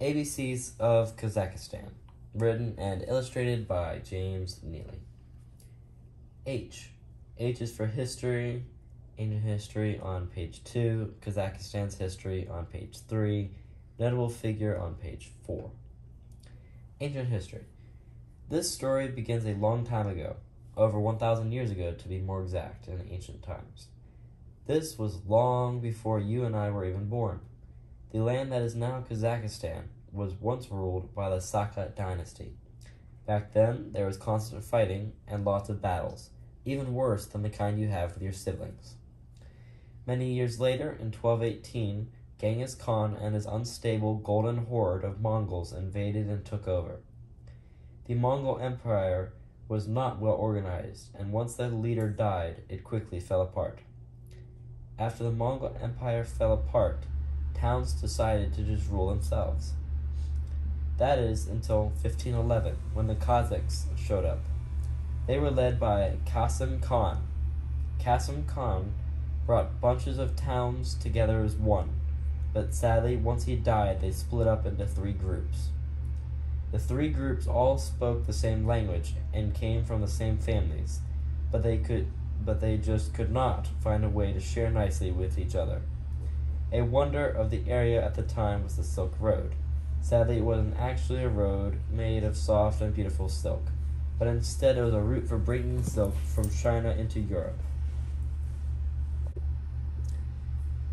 ABCs of Kazakhstan, written and illustrated by James Neely. H. H is for history, ancient history on page 2, Kazakhstan's history on page 3, notable figure on page 4. Ancient history. This story begins a long time ago, over 1,000 years ago to be more exact, in ancient times. This was long before you and I were even born. The land that is now Kazakhstan was once ruled by the Saka dynasty. Back then, there was constant fighting and lots of battles, even worse than the kind you have with your siblings. Many years later, in 1218, Genghis Khan and his unstable golden horde of Mongols invaded and took over. The Mongol Empire was not well organized, and once their leader died, it quickly fell apart. After the Mongol Empire fell apart, towns decided to just rule themselves. That is until 1511, when the Kazakhs showed up. They were led by Qasim Khan. Qasim Khan brought bunches of towns together as one, but sadly, once he died, they split up into three groups. The three groups all spoke the same language and came from the same families, but they could but they just could not find a way to share nicely with each other. A wonder of the area at the time was the Silk Road. Sadly, it wasn't actually a road made of soft and beautiful silk, but instead it was a route for bringing silk from China into Europe.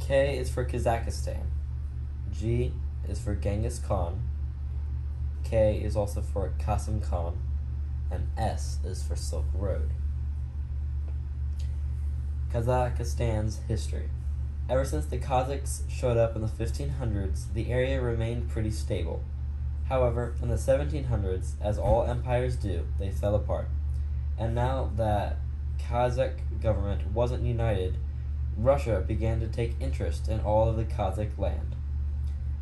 K is for Kazakhstan. G is for Genghis Khan. K is also for Qasim Khan. And S is for Silk Road. Kazakhstan's history. Ever since the Kazakhs showed up in the 1500s, the area remained pretty stable. However, in the 1700s, as all empires do, they fell apart. And now that Kazakh government wasn't united, Russia began to take interest in all of the Kazakh land.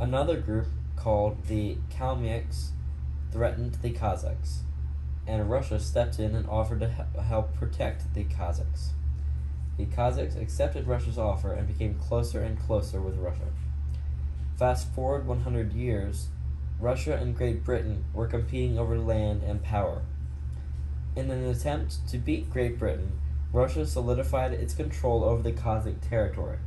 Another group called the Kalmyks threatened the Kazakhs, and Russia stepped in and offered to help protect the Kazakhs. The Kazakhs accepted Russia's offer and became closer and closer with Russia. Fast forward 100 years, Russia and Great Britain were competing over land and power. In an attempt to beat Great Britain, Russia solidified its control over the Kazakh territory.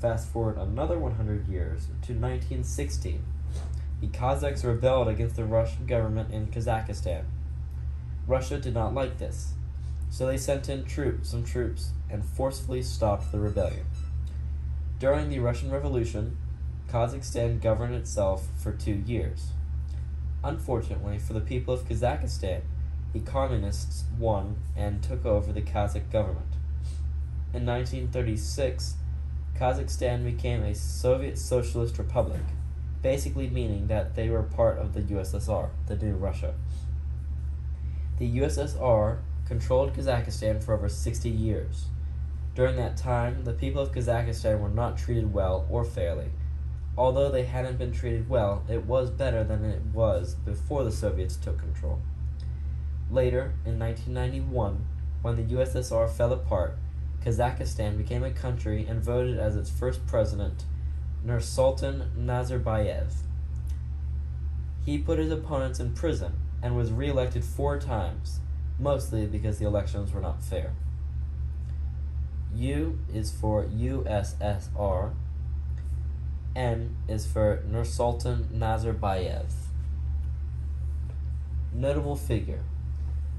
Fast forward another 100 years to 1916. The Kazakhs rebelled against the Russian government in Kazakhstan. Russia did not like this, so they sent in troops, some troops, and forcefully stopped the rebellion. During the Russian Revolution, Kazakhstan governed itself for two years. Unfortunately for the people of Kazakhstan, the communists won and took over the Kazakh government. In 1936, Kazakhstan became a Soviet Socialist Republic, basically meaning that they were part of the USSR, the new Russia. The USSR controlled Kazakhstan for over 60 years. During that time, the people of Kazakhstan were not treated well or fairly. Although they hadn't been treated well, it was better than it was before the Soviets took control. Later, in 1991, when the USSR fell apart, Kazakhstan became a country and voted as its first president Nursultan Nazarbayev. He put his opponents in prison and was re-elected four times, mostly because the elections were not fair. U is for USSR. N is for Nursultan Nazarbayev. Notable figure.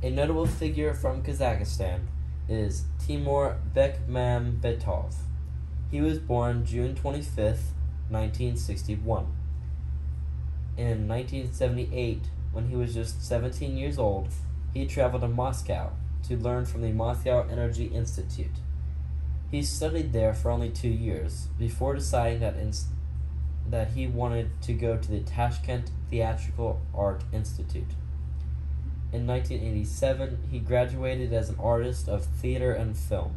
A notable figure from Kazakhstan is Timur Bekmambetov. He was born June 25th, 1961. In 1978, when he was just 17 years old, he traveled to Moscow to learn from the Moscow Energy Institute. He studied there for only two years before deciding that, in, that he wanted to go to the Tashkent Theatrical Art Institute. In 1987, he graduated as an artist of theater and film.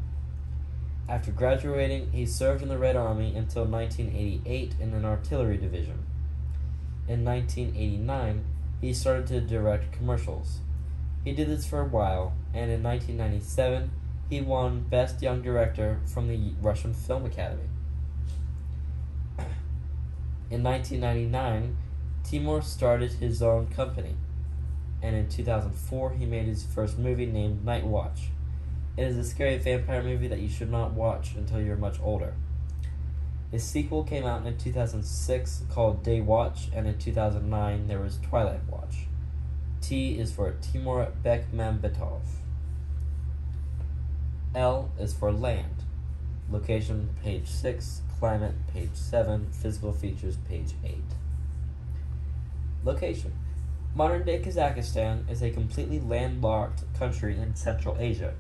After graduating, he served in the Red Army until 1988 in an artillery division. In 1989, he started to direct commercials. He did this for a while, and in 1997, he won Best Young Director from the Russian Film Academy. In 1999, Timur started his own company, and in 2004, he made his first movie named Night Watch. It is a scary vampire movie that you should not watch until you're much older. A sequel came out in 2006 called Day Watch, and in 2009 there was Twilight. T is for Timur Bekmambetov. L is for land. Location, page 6. Climate, page 7. Physical features, page 8. Location. Modern day Kazakhstan is a completely landlocked country in Central Asia.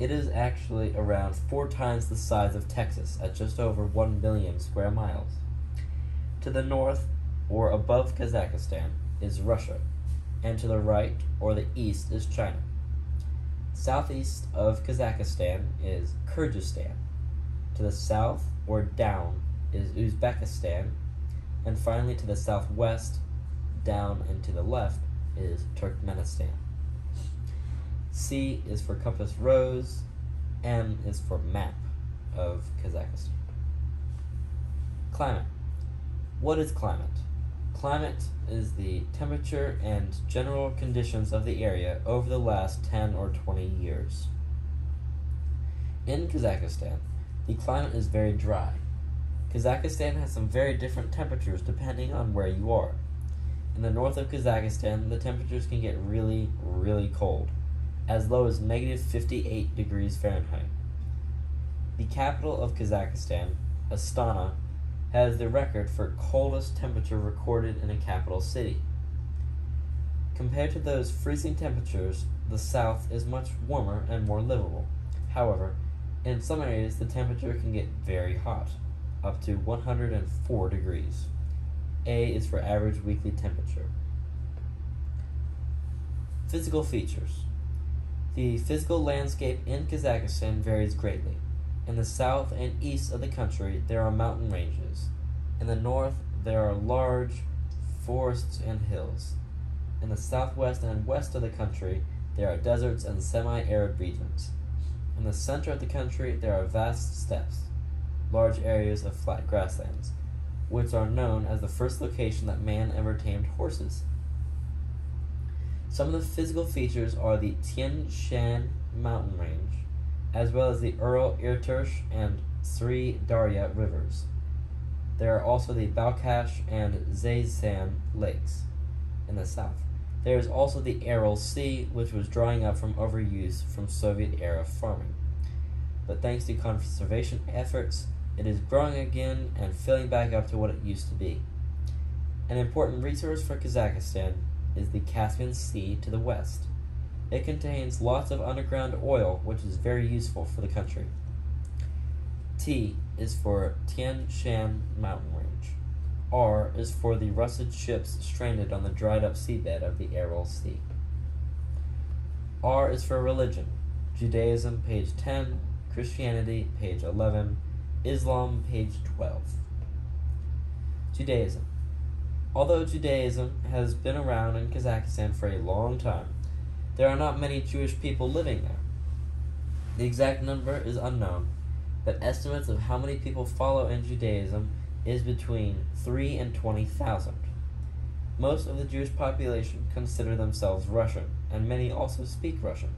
It is actually around four times the size of Texas at just over 1 million square miles. To the north, or above Kazakhstan, is Russia, and to the right, or the east, is China. Southeast of Kazakhstan is Kyrgyzstan. To the south, or down, is Uzbekistan, and finally to the southwest, down and to the left, is Turkmenistan. C is for compass rose, M is for map of Kazakhstan. Climate. What is climate? Climate is the temperature and general conditions of the area over the last 10 or 20 years. In Kazakhstan, the climate is very dry. Kazakhstan has some very different temperatures depending on where you are. In the north of Kazakhstan, the temperatures can get really, really cold as low as negative 58 degrees Fahrenheit. The capital of Kazakhstan, Astana, has the record for coldest temperature recorded in a capital city. Compared to those freezing temperatures, the south is much warmer and more livable. However, in some areas the temperature can get very hot, up to 104 degrees. A is for average weekly temperature. Physical features. The physical landscape in Kazakhstan varies greatly. In the south and east of the country, there are mountain ranges. In the north, there are large forests and hills. In the southwest and west of the country, there are deserts and semi arid regions. In the center of the country, there are vast steppes, large areas of flat grasslands, which are known as the first location that man ever tamed horses. Some of the physical features are the Tian Shan mountain range, as well as the Ural Irtysh and Syr Darya rivers. There are also the Balkhash and Zaysan lakes in the south. There is also the Aral Sea, which was drying up from overuse from Soviet era farming. But thanks to conservation efforts, it is growing again and filling back up to what it used to be. An important resource for Kazakhstan is the Caspian Sea to the west. It contains lots of underground oil, which is very useful for the country. T is for Tian Shan mountain range. R is for the rusted ships stranded on the dried up seabed of the Aral Sea. R is for religion. Judaism, page 10, Christianity, page 11, Islam, page 12. Judaism. Although Judaism has been around in Kazakhstan for a long time, there are not many Jewish people living there. The exact number is unknown, but estimates of how many people follow in Judaism is between 3 and 20,000. Most of the Jewish population consider themselves Russian, and many also speak Russian.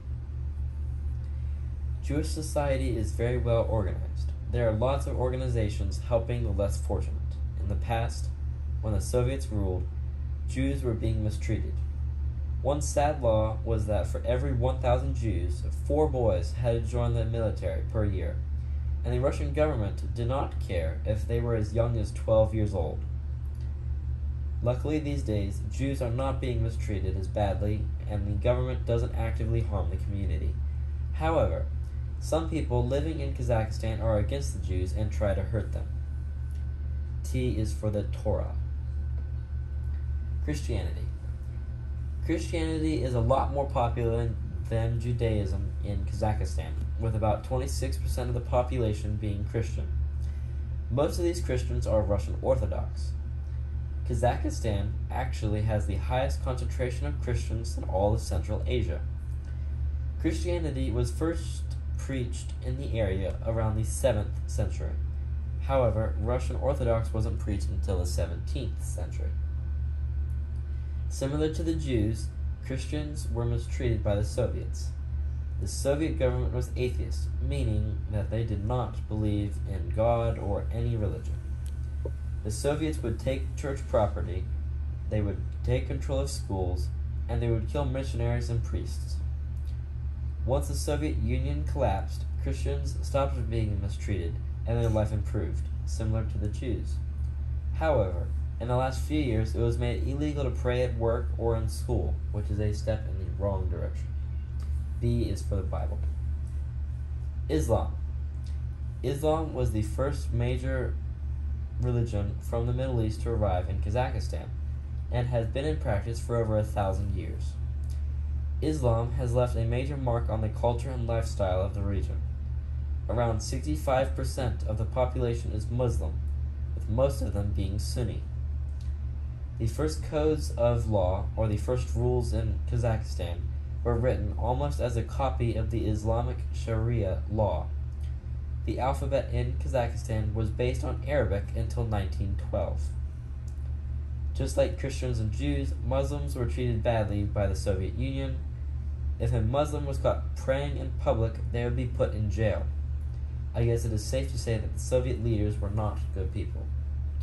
Jewish society is very well organized. There are lots of organizations helping the less fortunate. In the past, when the Soviets ruled, Jews were being mistreated. One sad law was that for every 1,000 Jews, four boys had to join the military per year, and the Russian government did not care if they were as young as 12 years old. Luckily, these days, Jews are not being mistreated as badly, and the government doesn't actively harm the community. However, some people living in Kazakhstan are against the Jews and try to hurt them. T is for the Torah. Christianity. Christianity is a lot more popular than Judaism in Kazakhstan, with about 26% of the population being Christian. Most of these Christians are Russian Orthodox. Kazakhstan actually has the highest concentration of Christians in all of Central Asia. Christianity was first preached in the area around the 7th century. However, Russian Orthodox wasn't preached until the 17th century. Similar to the Jews, Christians were mistreated by the Soviets. The Soviet government was atheist, meaning that they did not believe in God or any religion. The Soviets would take church property, they would take control of schools, and they would kill missionaries and priests. Once the Soviet Union collapsed, Christians stopped being mistreated and their life improved, similar to the Jews. However, in the last few years, it was made illegal to pray at work or in school, which is a step in the wrong direction. B is for the Bible. Islam. Islam was the first major religion from the Middle East to arrive in Kazakhstan and has been in practice for over a thousand years. Islam has left a major mark on the culture and lifestyle of the region. Around 65% of the population is Muslim, with most of them being Sunni. The first codes of law, or the first rules in Kazakhstan, were written almost as a copy of the Islamic Sharia law. The alphabet in Kazakhstan was based on Arabic until 1912. Just like Christians and Jews, Muslims were treated badly by the Soviet Union. If a Muslim was caught praying in public, they would be put in jail. I guess it is safe to say that the Soviet leaders were not good people.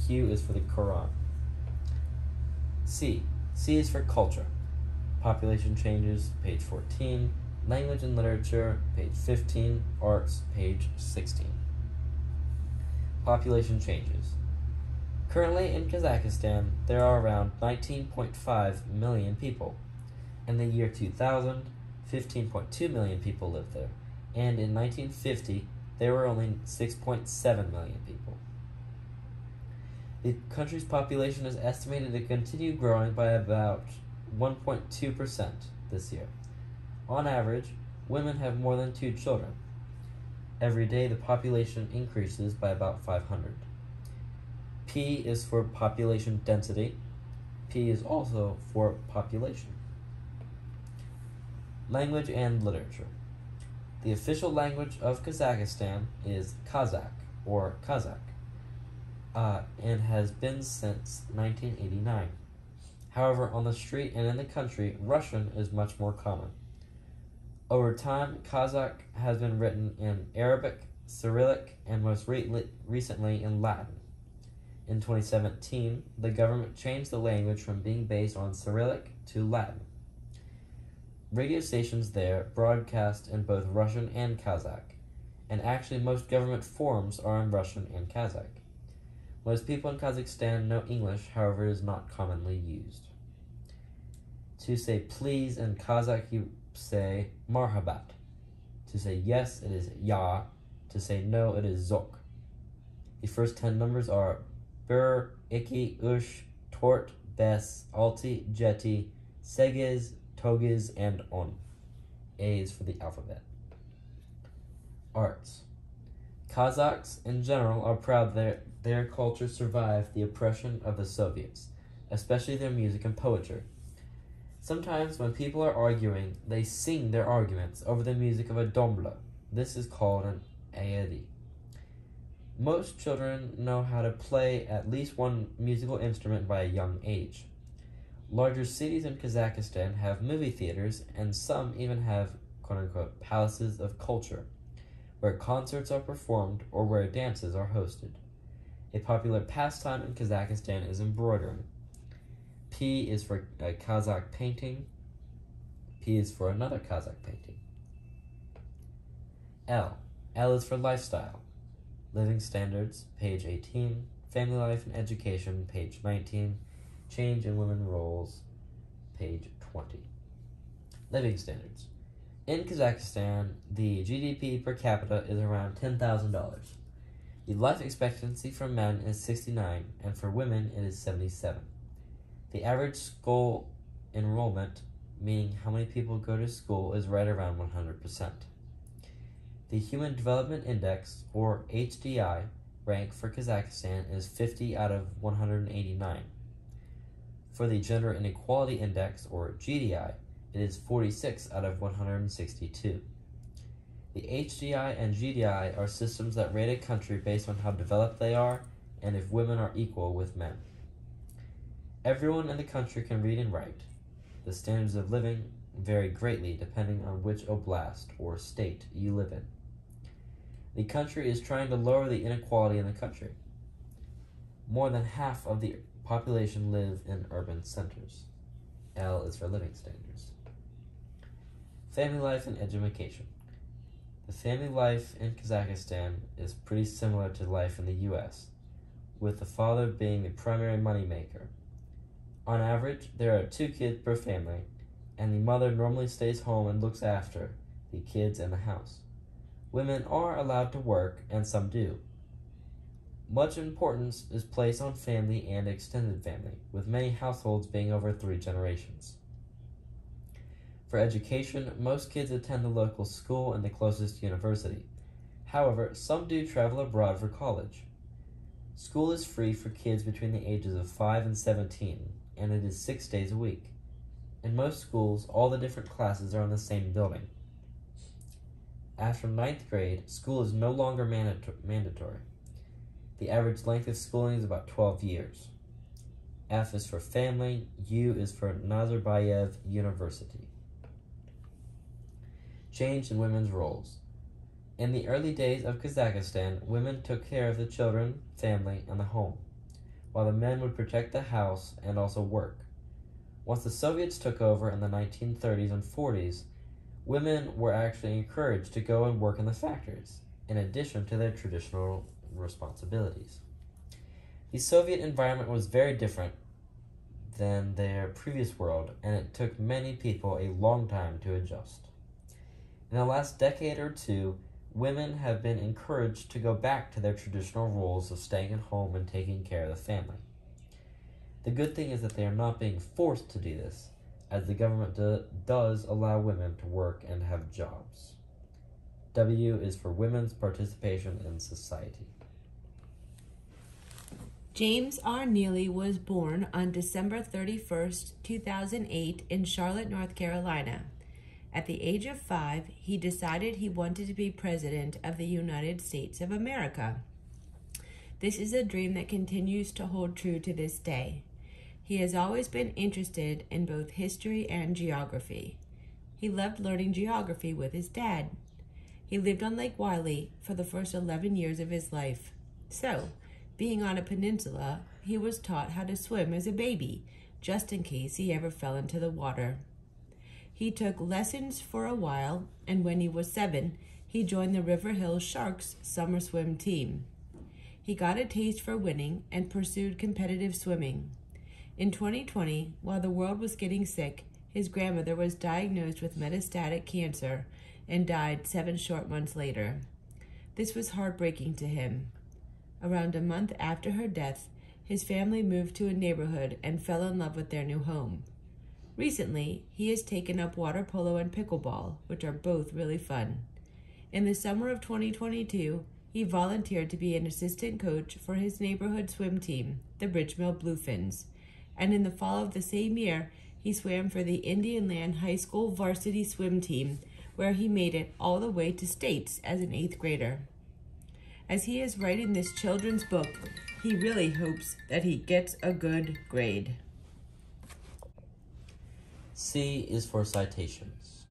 Q is for the Quran. C. C is for culture. Population changes, page 14. Language and literature, page 15. Arts, page 16. Population changes. Currently in Kazakhstan, there are around 19.5 million people. In the year 2000, 15.2 million people lived there, and in 1950, there were only 6.7 million people. The country's population is estimated to continue growing by about 1.2% this year. On average, women have more than two children. Every day, the population increases by about 500. P is for population density. P is also for population. Language and literature. The official language of Kazakhstan is Kazakh or Kazakh uh, and has been since 1989. However, on the street and in the country, Russian is much more common. Over time, Kazakh has been written in Arabic, Cyrillic, and most re- recently in Latin. In 2017, the government changed the language from being based on Cyrillic to Latin. Radio stations there broadcast in both Russian and Kazakh, and actually most government forums are in Russian and Kazakh. Most people in Kazakhstan know English, however, it is not commonly used. To say please in Kazakh, you say marhabat. To say yes, it is ya. To say no, it is zok. The first ten numbers are bir, iki, ush, tort, bes, alti, jeti, segiz, togiz, and on. A is for the alphabet. Arts. Kazakhs in general are proud that their culture survived the oppression of the Soviets, especially their music and poetry. Sometimes when people are arguing, they sing their arguments over the music of a dombra. This is called an ayadi. Most children know how to play at least one musical instrument by a young age. Larger cities in Kazakhstan have movie theaters, and some even have quote unquote palaces of culture, where concerts are performed or where dances are hosted. A popular pastime in Kazakhstan is embroidering. P is for a Kazakh painting. P is for another Kazakh painting. L. L is for lifestyle. Living standards, page 18. Family life and education, page 19. Change in women roles, page 20. Living standards. In Kazakhstan, the GDP per capita is around $10,000. The life expectancy for men is 69, and for women it is 77. The average school enrollment, meaning how many people go to school, is right around 100%. The Human Development Index, or HDI, rank for Kazakhstan is 50 out of 189. For the Gender Inequality Index, or GDI, it is 46 out of 162. The HDI and GDI are systems that rate a country based on how developed they are and if women are equal with men. Everyone in the country can read and write. The standards of living vary greatly depending on which oblast or state you live in. The country is trying to lower the inequality in the country. More than half of the population live in urban centers. L is for living standards. Family life and education. The family life in Kazakhstan is pretty similar to life in the US, with the father being the primary moneymaker. On average, there are two kids per family, and the mother normally stays home and looks after the kids and the house. Women are allowed to work, and some do. Much importance is placed on family and extended family, with many households being over three generations. For education, most kids attend the local school and the closest university. However, some do travel abroad for college. School is free for kids between the ages of 5 and 17, and it is six days a week. In most schools, all the different classes are in the same building. After ninth grade, school is no longer mandatory. The average length of schooling is about 12 years. F is for family, U is for Nazarbayev University. Change in women's roles. In the early days of Kazakhstan, women took care of the children, family, and the home, while the men would protect the house and also work. Once the Soviets took over in the 1930s and 40s, women were actually encouraged to go and work in the factories, in addition to their traditional responsibilities. The Soviet environment was very different than their previous world, and it took many people a long time to adjust. In the last decade or two, women have been encouraged to go back to their traditional roles of staying at home and taking care of the family. The good thing is that they are not being forced to do this, as the government do, does allow women to work and have jobs. W is for women's participation in society. James R. Neely was born on December 31st, 2008, in Charlotte, North Carolina. At the age of five, he decided he wanted to be President of the United States of America. This is a dream that continues to hold true to this day. He has always been interested in both history and geography. He loved learning geography with his dad. He lived on Lake Wylie for the first 11 years of his life. So, being on a peninsula, he was taught how to swim as a baby, just in case he ever fell into the water. He took lessons for a while, and when he was seven, he joined the River Hill Sharks summer swim team. He got a taste for winning and pursued competitive swimming. In 2020, while the world was getting sick, his grandmother was diagnosed with metastatic cancer and died seven short months later. This was heartbreaking to him. Around a month after her death, his family moved to a neighborhood and fell in love with their new home. Recently, he has taken up water polo and pickleball, which are both really fun. In the summer of 2022, he volunteered to be an assistant coach for his neighborhood swim team, the Bridgemill Bluefins. And in the fall of the same year, he swam for the Indian Land High School varsity swim team, where he made it all the way to states as an eighth grader. As he is writing this children's book, he really hopes that he gets a good grade. C is for citations.